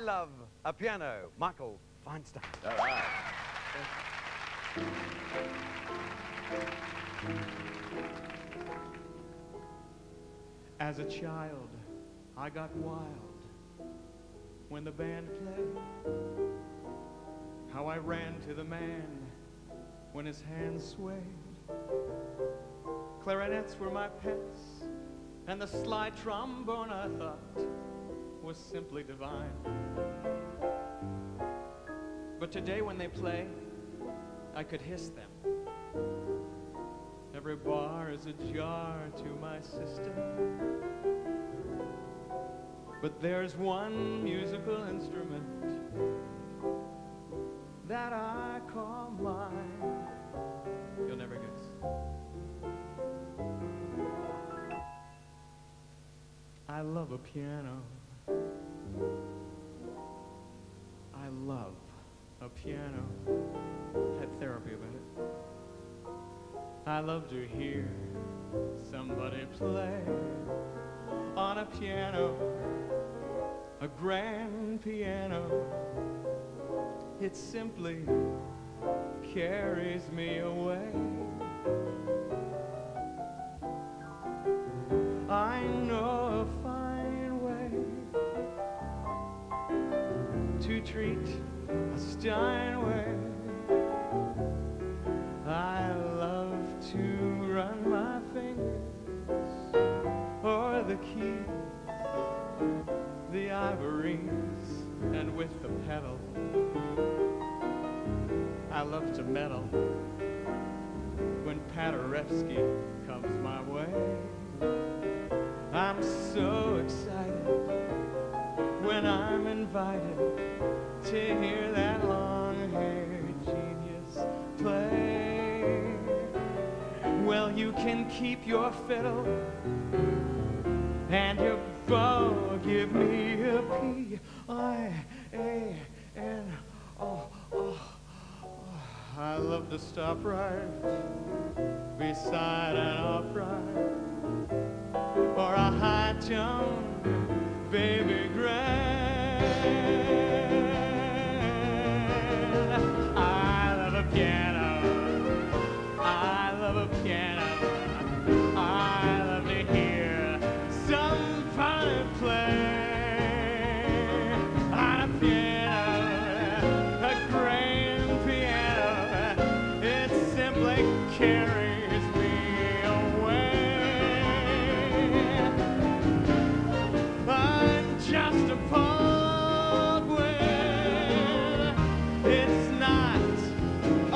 love a piano. Michael Feinstein. All right. As a child, I got wild when the band played. How I ran to the man when his hands swayed. Clarinets were my pets, and the sly trombone I thought was simply divine. But today when they play, I could hiss them. Every bar is a jar to my system. But there's one musical instrument that I call mine. You'll never guess. I love a piano. Love a piano. Had therapy about it. I love to hear somebody play on a piano, a grand piano. It simply carries me away. A Steinway. I love to run my fingers o'er the keys, the ivories, and with the pedal. I love to meddle when Paderewski comes my way. I'm so excited when I'm invited to hear that long-haired genius play. Well, you can keep your fiddle and your bow. Give me a P I A N O. Oh, I love to stop right beside